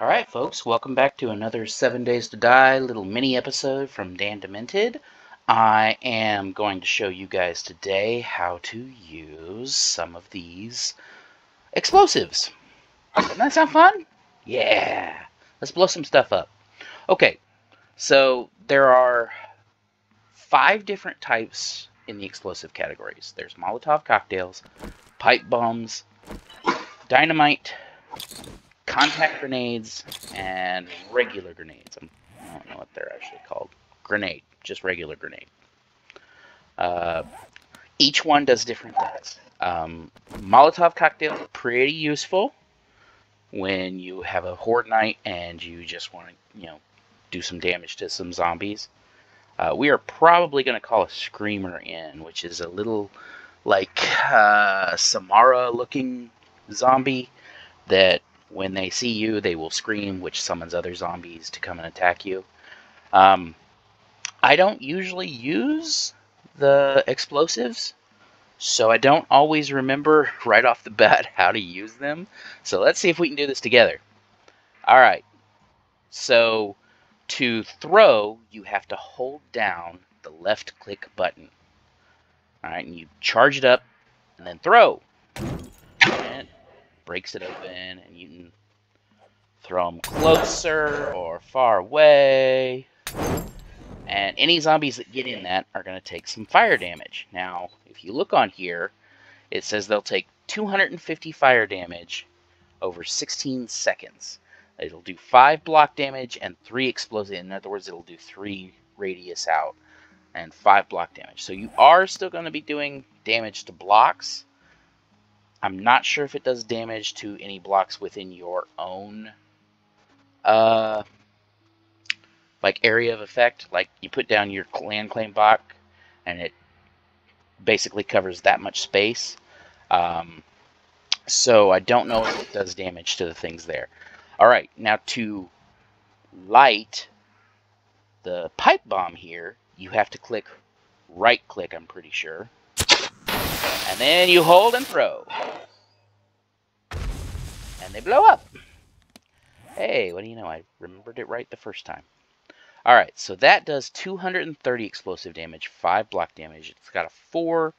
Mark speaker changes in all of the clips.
Speaker 1: Alright, folks, welcome back to another 7 Days to Die little mini episode from Dan Demented. I am going to show you guys today how to use some of these explosives. Doesn't that sound fun? Yeah! Let's blow some stuff up. Okay, so there are five different types in the explosive categories. There's Molotov cocktails, pipe bombs, dynamite, contact grenades, and regular grenades. I'm, I do not know what they're actually called. Grenade, just regular grenade. Uh, each one does different things. Um, Molotov cocktail, pretty useful when you have a horde night and you just want to, you know, do some damage to some zombies. Uh, we are probably going to call a screamer in, which is a little like uh, Samara looking zombie that when they see you, they will scream, which summons other zombies to come and attack you. Um, I don't usually use the explosives, so I don't always remember right off the bat how to use them. So let's see if we can do this together. All right. So to throw, you have to hold down the left click button. All right, and you charge it up and then throw breaks it open, and you can throw them closer or far away. And any zombies that get in that are going to take some fire damage. Now, if you look on here, it says they'll take 250 fire damage over 16 seconds. It'll do 5 block damage and 3 explosive. In other words, it'll do 3 radius out and 5 block damage. So you are still going to be doing damage to blocks, I'm not sure if it does damage to any blocks within your own uh, like area of effect. Like you put down your land claim block and it basically covers that much space. Um, so I don't know if it does damage to the things there. All right, now to light the pipe bomb here, you have to click right click, I'm pretty sure. And then you hold and throw. And they blow up. Hey, what do you know? I remembered it right the first time. Alright, so that does 230 explosive damage, 5 block damage. It's got a 4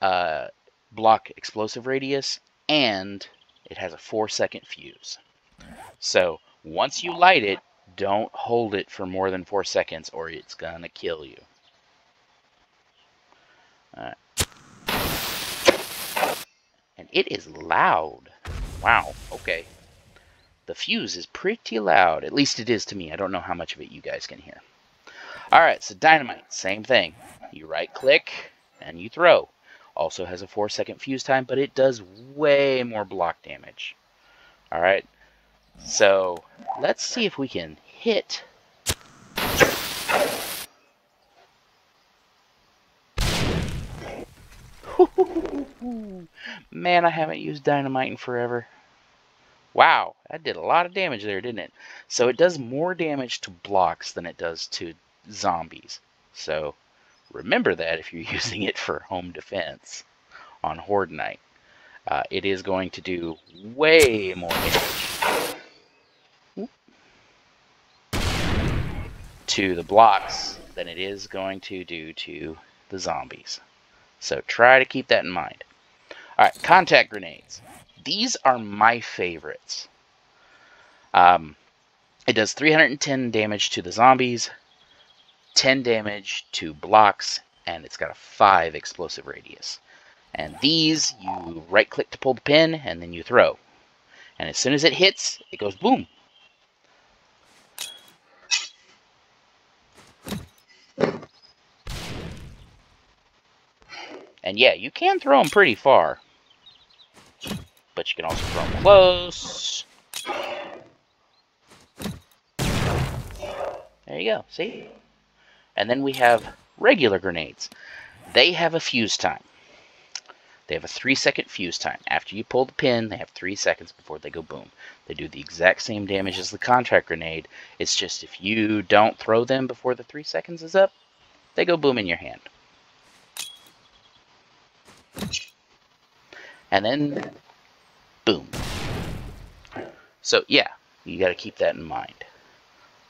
Speaker 1: uh, block explosive radius, and it has a 4 second fuse. So, once you light it, don't hold it for more than 4 seconds or it's gonna kill you. Alright. And it is loud. Wow, okay. The fuse is pretty loud. At least it is to me. I don't know how much of it you guys can hear. Alright, so dynamite, same thing. You right click and you throw. Also has a 4 second fuse time, but it does way more block damage. Alright, so let's see if we can hit Man, I haven't used dynamite in forever. Wow, that did a lot of damage there, didn't it? So it does more damage to blocks than it does to zombies. So remember that if you're using it for home defense on Horde Night. Uh, it is going to do way more damage to the blocks than it is going to do to the zombies. So try to keep that in mind. Alright, contact grenades. These are my favorites. Um, it does 310 damage to the zombies, 10 damage to blocks, and it's got a 5 explosive radius. And these, you right click to pull the pin, and then you throw. And as soon as it hits, it goes boom. And yeah, you can throw them pretty far. But you can also throw them close. There you go, see? And then we have regular grenades. They have a fuse time. They have a three second fuse time. After you pull the pin, they have three seconds before they go boom. They do the exact same damage as the contact grenade. It's just if you don't throw them before the three seconds is up, they go boom in your hand. And then boom. So yeah, you got to keep that in mind.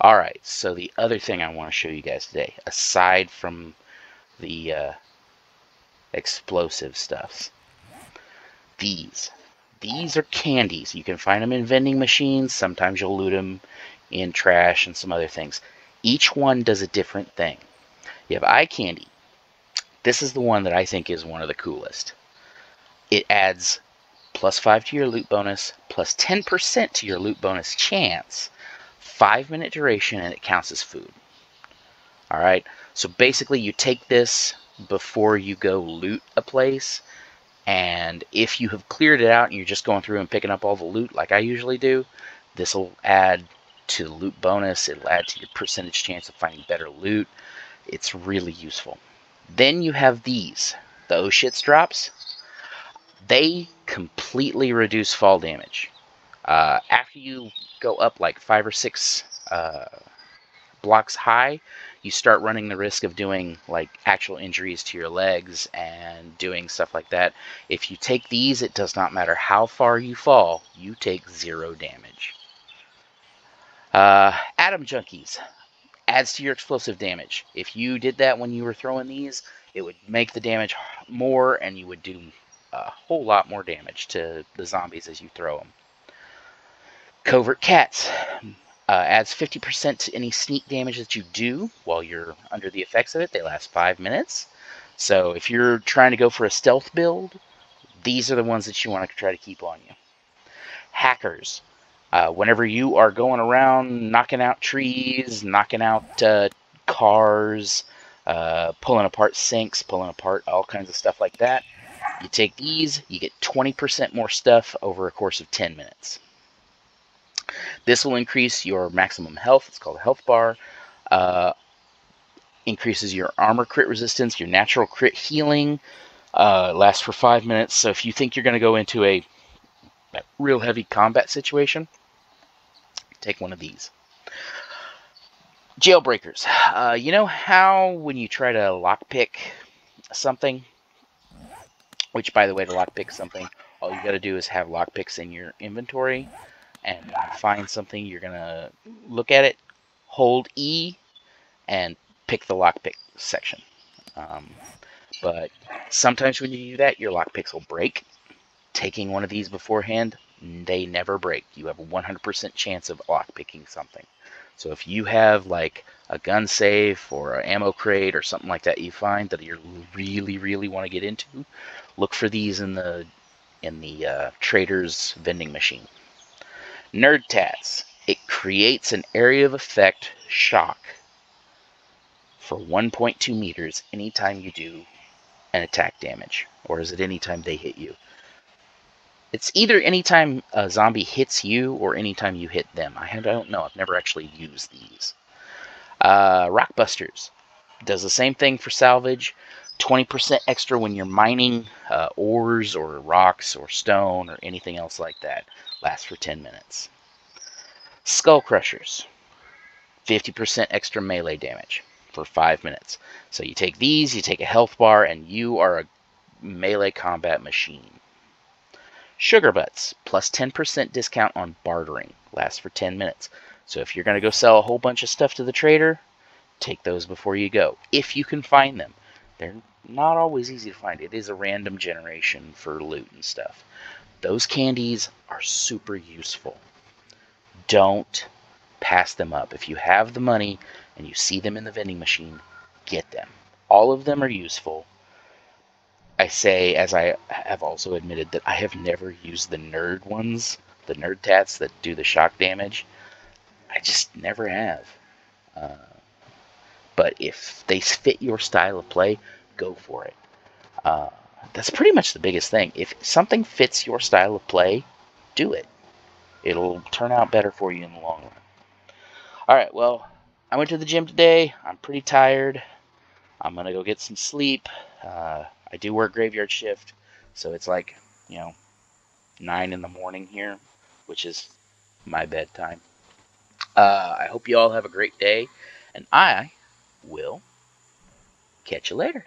Speaker 1: All right, so the other thing I want to show you guys today, aside from the uh, explosive stuffs, these. These are candies. You can find them in vending machines. Sometimes you'll loot them in trash and some other things. Each one does a different thing. You have eye candy. This is the one that I think is one of the coolest. It adds plus 5 to your loot bonus, plus 10% to your loot bonus chance, 5 minute duration, and it counts as food. Alright, so basically you take this before you go loot a place, and if you have cleared it out and you're just going through and picking up all the loot like I usually do, this will add to the loot bonus, it'll add to your percentage chance of finding better loot. It's really useful. Then you have these, the oh shits drops. They completely reduce fall damage. Uh, after you go up like five or six uh, blocks high, you start running the risk of doing like actual injuries to your legs and doing stuff like that. If you take these, it does not matter how far you fall, you take zero damage. Uh, Atom Junkies adds to your explosive damage. If you did that when you were throwing these, it would make the damage more and you would do a whole lot more damage to the zombies as you throw them. Covert Cats uh, adds 50% to any sneak damage that you do while you're under the effects of it. They last 5 minutes. So if you're trying to go for a stealth build, these are the ones that you want to try to keep on you. Hackers. Uh, whenever you are going around knocking out trees, knocking out uh, cars, uh, pulling apart sinks, pulling apart all kinds of stuff like that, you take these, you get 20% more stuff over a course of 10 minutes. This will increase your maximum health. It's called a health bar. Uh, increases your armor crit resistance, your natural crit healing. Uh, lasts for five minutes. So if you think you're going to go into a, a real heavy combat situation, take one of these. Jailbreakers. Uh, you know how when you try to lockpick something, which by the way, to lockpick something, all you got to do is have lockpicks in your inventory and find something, you're to look at it, hold E, and pick the lockpick section. Um, but sometimes when you do that, your lockpicks will break. Taking one of these beforehand, they never break. You have a 100% chance of lockpicking something. So if you have like a gun safe or an ammo crate or something like that you find that you really, really want to get into, look for these in the in the uh, trader's vending machine. Nerd Tats. It creates an area of effect shock for 1.2 meters anytime you do an attack damage. Or is it anytime they hit you? It's either anytime a zombie hits you or anytime you hit them. I don't know. I've never actually used these. Uh, Rockbusters does the same thing for salvage. 20% extra when you're mining uh, ores or rocks or stone or anything else like that. Lasts for 10 minutes. Skull Crushers. 50% extra melee damage for 5 minutes. So you take these, you take a health bar, and you are a melee combat machine. Sugar Butts, plus 10% discount on bartering. Lasts for 10 minutes. So if you're going to go sell a whole bunch of stuff to the trader, take those before you go. If you can find them. They're not always easy to find. It is a random generation for loot and stuff. Those candies are super useful. Don't pass them up. If you have the money and you see them in the vending machine, get them. All of them are useful. I say, as I have also admitted, that I have never used the nerd ones, the nerd tats that do the shock damage. I just never have. Uh, but if they fit your style of play, go for it. Uh, that's pretty much the biggest thing. If something fits your style of play, do it. It'll turn out better for you in the long run. All right, well, I went to the gym today. I'm pretty tired. I'm going to go get some sleep. Uh, I do work graveyard shift, so it's like, you know, 9 in the morning here, which is my bedtime. Uh, I hope you all have a great day, and I will catch you later.